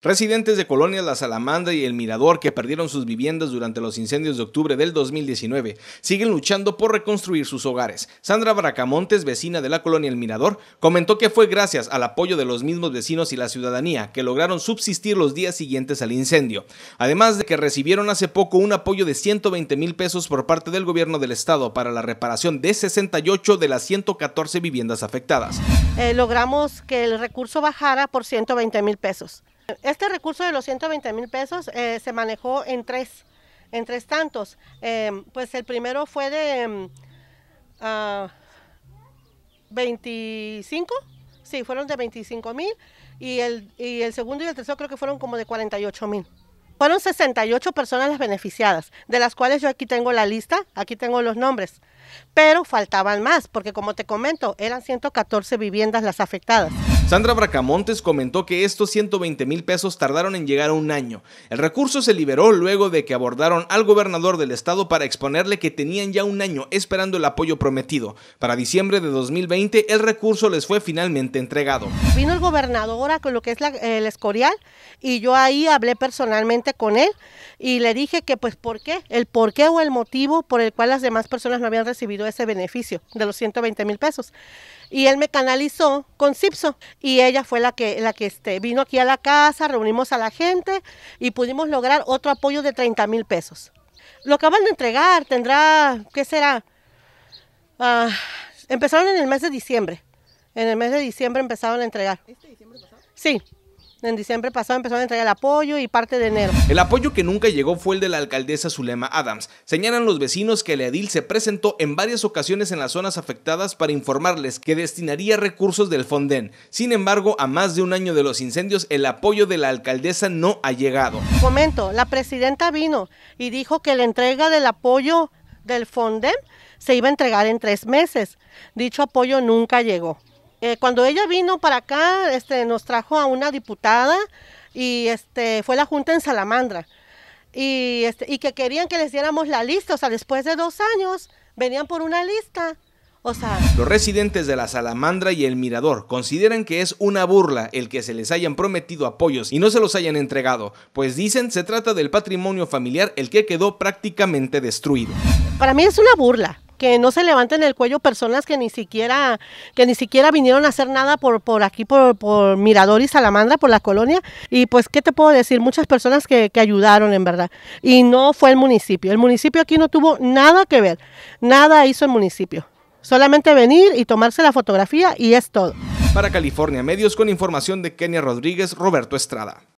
Residentes de colonias La Salamandra y El Mirador que perdieron sus viviendas durante los incendios de octubre del 2019 siguen luchando por reconstruir sus hogares. Sandra Bracamontes, vecina de la colonia El Mirador, comentó que fue gracias al apoyo de los mismos vecinos y la ciudadanía que lograron subsistir los días siguientes al incendio. Además de que recibieron hace poco un apoyo de 120 mil pesos por parte del gobierno del estado para la reparación de 68 de las 114 viviendas afectadas. Eh, logramos que el recurso bajara por 120 mil pesos. Este recurso de los 120 mil pesos eh, se manejó en tres, en tres tantos. Em, pues el primero fue de 25, em, ah, sí, fueron de 25 mil y el, y el segundo y el tercero creo que fueron como de 48 mil. Fueron 68 personas las beneficiadas, de las cuales yo aquí tengo la lista, aquí tengo los nombres, pero faltaban más, porque como te comento, eran 114 viviendas las afectadas. Sandra Bracamontes comentó que estos 120 mil pesos tardaron en llegar a un año. El recurso se liberó luego de que abordaron al gobernador del estado para exponerle que tenían ya un año esperando el apoyo prometido. Para diciembre de 2020 el recurso les fue finalmente entregado. Vino el gobernador con lo que es el Escorial y yo ahí hablé personalmente con él y le dije que pues por qué, el por qué o el motivo por el cual las demás personas no habían recibido ese beneficio de los 120 mil pesos. Y él me canalizó con Cipso y ella fue la que, la que este, vino aquí a la casa, reunimos a la gente y pudimos lograr otro apoyo de 30 mil pesos. Lo acaban de entregar, tendrá, ¿qué será? Ah, empezaron en el mes de diciembre. En el mes de diciembre empezaron a entregar. ¿Este diciembre pasado? Sí. En diciembre pasado empezaron a entregar el apoyo y parte de enero. El apoyo que nunca llegó fue el de la alcaldesa Zulema Adams. Señalan los vecinos que el edil se presentó en varias ocasiones en las zonas afectadas para informarles que destinaría recursos del Fonden. Sin embargo, a más de un año de los incendios, el apoyo de la alcaldesa no ha llegado. Comento, la presidenta vino y dijo que la entrega del apoyo del Fonden se iba a entregar en tres meses. Dicho apoyo nunca llegó. Eh, cuando ella vino para acá, este, nos trajo a una diputada y este, fue la junta en Salamandra. Y, este, y que querían que les diéramos la lista, o sea, después de dos años venían por una lista. O sea, los residentes de la Salamandra y el Mirador consideran que es una burla el que se les hayan prometido apoyos y no se los hayan entregado, pues dicen se trata del patrimonio familiar el que quedó prácticamente destruido. Para mí es una burla, que no se levanten el cuello personas que ni siquiera, que ni siquiera vinieron a hacer nada por, por aquí, por, por Mirador y Salamandra, por la colonia. Y pues, ¿qué te puedo decir? Muchas personas que, que ayudaron, en verdad. Y no fue el municipio. El municipio aquí no tuvo nada que ver. Nada hizo el municipio. Solamente venir y tomarse la fotografía y es todo. Para California Medios, con información de Kenia Rodríguez, Roberto Estrada.